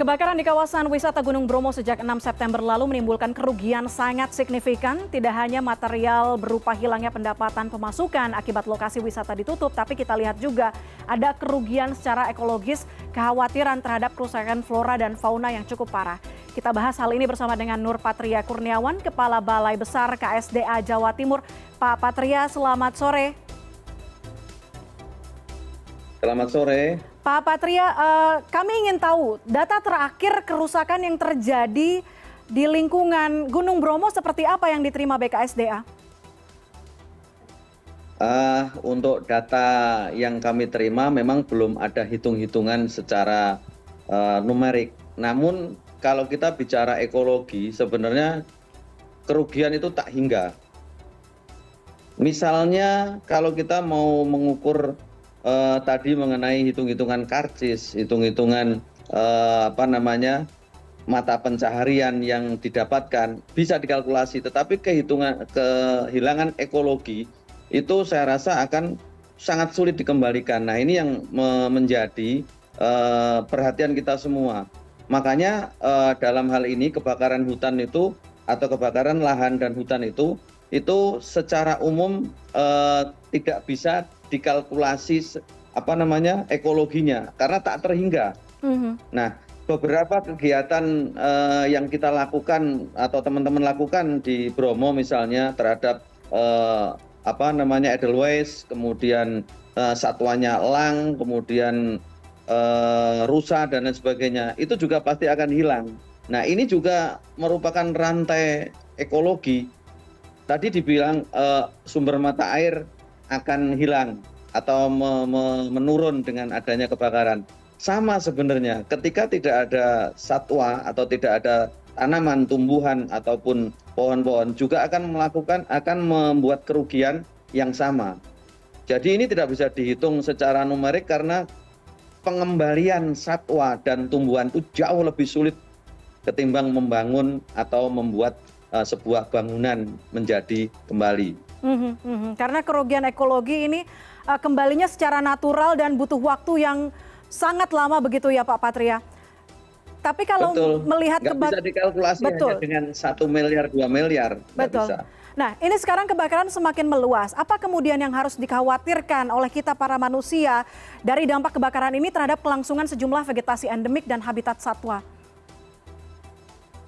Kebakaran di kawasan wisata Gunung Bromo sejak 6 September lalu menimbulkan kerugian sangat signifikan. Tidak hanya material berupa hilangnya pendapatan pemasukan akibat lokasi wisata ditutup, tapi kita lihat juga ada kerugian secara ekologis, kekhawatiran terhadap kerusakan flora dan fauna yang cukup parah. Kita bahas hal ini bersama dengan Nur Patria Kurniawan, Kepala Balai Besar KSDA Jawa Timur. Pak Patria, selamat sore. Selamat sore. Pak Patria, uh, kami ingin tahu data terakhir kerusakan yang terjadi di lingkungan Gunung Bromo seperti apa yang diterima BKSDA? Uh, untuk data yang kami terima memang belum ada hitung-hitungan secara uh, numerik. Namun kalau kita bicara ekologi sebenarnya kerugian itu tak hingga. Misalnya kalau kita mau mengukur uh, tadi mengenai hitung-hitungan karcis, hitung-hitungan uh, apa namanya mata pencaharian yang didapatkan bisa dikalkulasi, tetapi kehitungan kehilangan ekologi itu saya rasa akan sangat sulit dikembalikan. Nah ini yang me menjadi uh, perhatian kita semua. Makanya uh, dalam hal ini kebakaran hutan itu atau kebakaran lahan dan hutan itu itu secara umum uh, tidak bisa dikalkulasi apa namanya ekologinya karena tak terhingga. Mm-hmm. Nah, beberapa kegiatan uh, yang kita lakukan atau teman-teman lakukan di Bromo misalnya terhadap uh, apa namanya edelweiss, kemudian uh, satwanya elang, kemudian uh, rusa dan lain sebagainya, itu juga pasti akan hilang. Nah, ini juga merupakan rantai ekologi. Tadi dibilang uh, sumber mata air akan hilang atau me me menurun dengan adanya kebakaran. Sama sebenarnya ketika tidak ada satwa atau tidak ada tanaman, tumbuhan ataupun pohon-pohon juga akan melakukan akan membuat kerugian yang sama. Jadi ini tidak bisa dihitung secara numerik karena pengembalian satwa dan tumbuhan itu jauh lebih sulit ketimbang membangun atau membuat uh, sebuah bangunan menjadi kembali. Mm -hmm, Karena kerugian ekologi ini uh, kembalinya secara natural dan butuh waktu yang sangat lama begitu ya Pak Patria. Tapi kalau Betul. melihat Nggak bisa dikalkulasi Betul. hanya dengan satu miliar dua miliar. Betul. Bisa. Nah, ini sekarang kebakaran semakin meluas. Apa kemudian yang harus dikhawatirkan oleh kita para manusia dari dampak kebakaran ini terhadap kelangsungan sejumlah vegetasi endemik dan habitat satwa?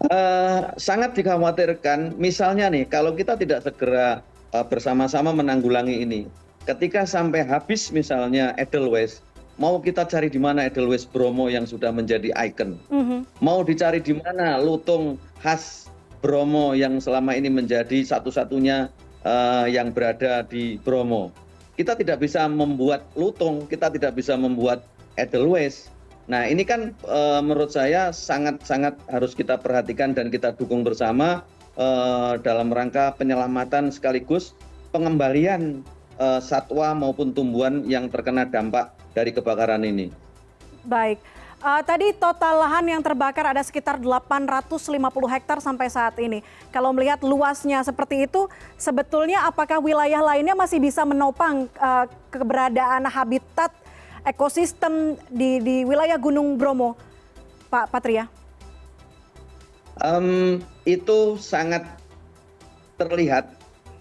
Uh, sangat dikhawatirkan. Misalnya nih, kalau kita tidak segera bersama-sama menanggulangi ini, ketika sampai habis misalnya edelweiss mau kita cari di mana edelweiss bromo yang sudah menjadi ikon mm-hmm. mau dicari di mana lutung khas bromo yang selama ini menjadi satu-satunya uh, yang berada di bromo? Kita tidak bisa membuat lutung kita tidak bisa membuat edelweiss. Nah ini kan uh, menurut saya sangat sangat harus kita perhatikan dan kita dukung bersama dalam rangka penyelamatan sekaligus pengembalian Eh, satwa maupun tumbuhan yang terkena dampak dari kebakaran ini. Baik. Uh, tadi total lahan yang terbakar ada sekitar 850 hektar sampai saat ini. Kalau melihat luasnya seperti itu, sebetulnya apakah wilayah lainnya masih bisa menopang uh, keberadaan habitat ekosistem di, di wilayah Gunung Bromo, Pak Patria? Um, itu sangat terlihat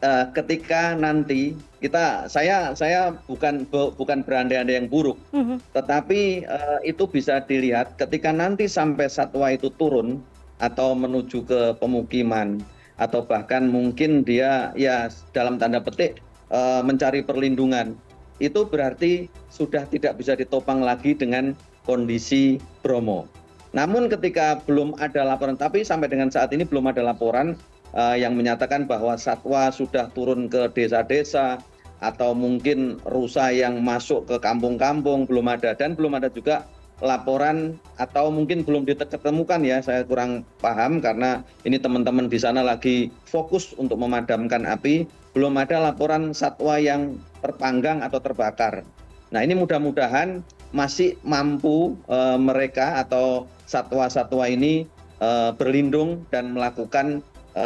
uh, ketika nanti kita saya saya bukan bukan berandai-andai yang buruk, -hmm. tetapi uh, itu bisa dilihat ketika nanti sampai satwa itu turun atau menuju ke pemukiman atau bahkan mungkin dia ya dalam tanda petik uh, mencari perlindungan itu berarti sudah tidak bisa ditopang lagi dengan kondisi Bromo. Namun ketika belum ada laporan, tapi sampai dengan saat ini belum ada laporan uh, yang menyatakan bahwa satwa sudah turun ke desa-desa, atau mungkin rusa yang masuk ke kampung-kampung belum ada. Dan belum ada juga laporan atau mungkin belum ditemukan ya saya kurang paham karena ini teman-teman di sana lagi fokus untuk memadamkan api. Belum ada laporan satwa yang terpanggang atau terbakar. Nah ini mudah-mudahan masih mampu e, mereka atau satwa-satwa ini e, berlindung dan melakukan e,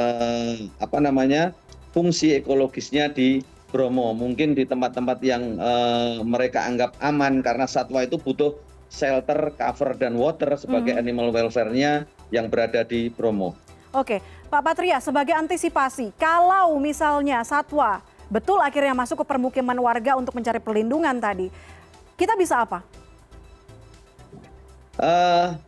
apa namanya fungsi ekologisnya di Bromo mungkin di tempat-tempat yang mereka anggap aman karena satwa itu butuh shelter, cover, dan water sebagai animal welfare-nya yang berada di Bromo. Oke, Pak Patria, sebagai antisipasi, kalau misalnya satwa betul akhirnya masuk ke permukiman warga untuk mencari perlindungan tadi, kita bisa apa? Uh,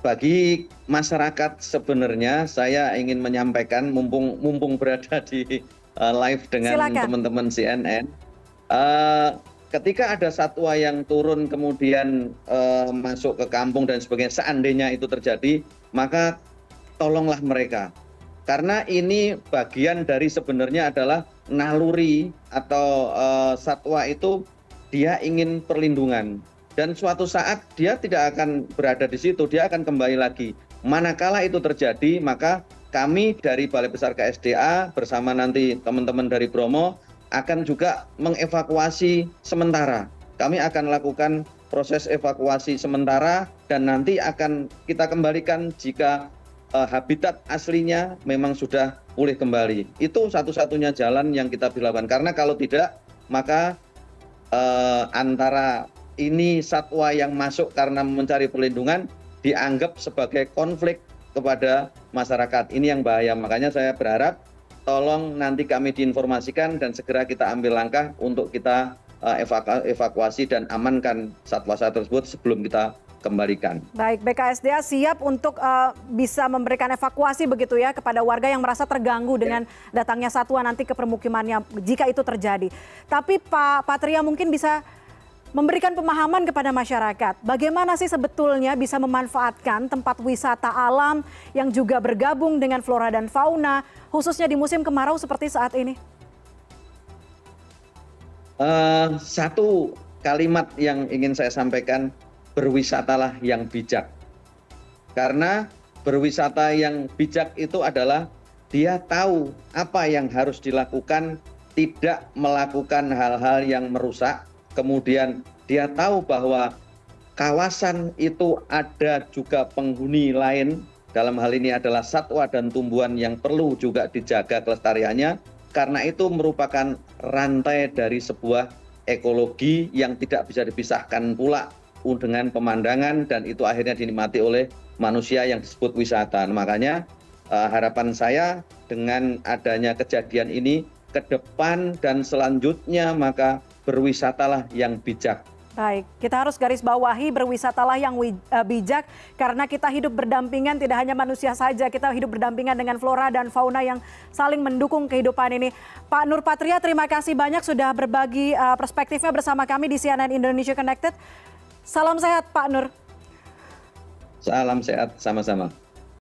bagi masyarakat sebenarnya saya ingin menyampaikan mumpung mumpung berada di uh, live dengan teman-teman CNN, uh, ketika ada satwa yang turun kemudian uh, masuk ke kampung dan sebagainya, seandainya itu terjadi, maka tolonglah mereka. Karena ini bagian dari sebenarnya adalah naluri atau uh, satwa itu dia ingin perlindungan dan suatu saat dia tidak akan berada di situ, dia akan kembali lagi. Manakala itu terjadi, maka kami dari Balai Besar KSDA bersama nanti teman-teman dari Bromo akan juga mengevakuasi sementara. Kami akan lakukan proses evakuasi sementara dan nanti akan kita kembalikan jika uh, habitat aslinya memang sudah pulih kembali. Itu satu-satunya jalan yang kita lakukan. Karena kalau tidak, maka antara ini satwa yang masuk karena mencari perlindungan dianggap sebagai konflik kepada masyarakat. Ini yang bahaya. Makanya saya berharap tolong nanti kami diinformasikan dan segera kita ambil langkah untuk kita uh, evakuasi dan amankan satwa-satwa tersebut sebelum kita kembalikan. Baik, BKSDA siap untuk uh, bisa memberikan evakuasi begitu ya kepada warga yang merasa terganggu ya. dengan datangnya satwa nanti ke permukimannya jika itu terjadi. Tapi Pak Patria mungkin bisa memberikan pemahaman kepada masyarakat bagaimana sih sebetulnya bisa memanfaatkan tempat wisata alam yang juga bergabung dengan flora dan fauna khususnya di musim kemarau seperti saat ini? Uh, satu kalimat yang ingin saya sampaikan berwisatalah yang bijak. Karena berwisata yang bijak itu adalah dia tahu apa yang harus dilakukan tidak melakukan hal-hal yang merusak. Kemudian dia tahu bahwa kawasan itu ada juga penghuni lain. Dalam hal ini adalah satwa dan tumbuhan yang perlu juga dijaga kelestariannya. Karena itu merupakan rantai dari sebuah ekologi yang tidak bisa dipisahkan pula dengan pemandangan dan itu akhirnya dinikmati oleh manusia yang disebut wisata. Makanya uh, harapan saya dengan adanya kejadian ini ke depan dan selanjutnya maka berwisatalah yang bijak. Baik, kita harus garis bawahi berwisatalah yang eh, bijak karena kita hidup berdampingan tidak hanya manusia saja, kita hidup berdampingan dengan flora dan fauna yang saling mendukung kehidupan ini. Pak Nur Patria, terima kasih banyak sudah berbagi uh, perspektifnya bersama kami di CNN Indonesia Connected. Salam sehat Pak Nur. Salam sehat sama-sama.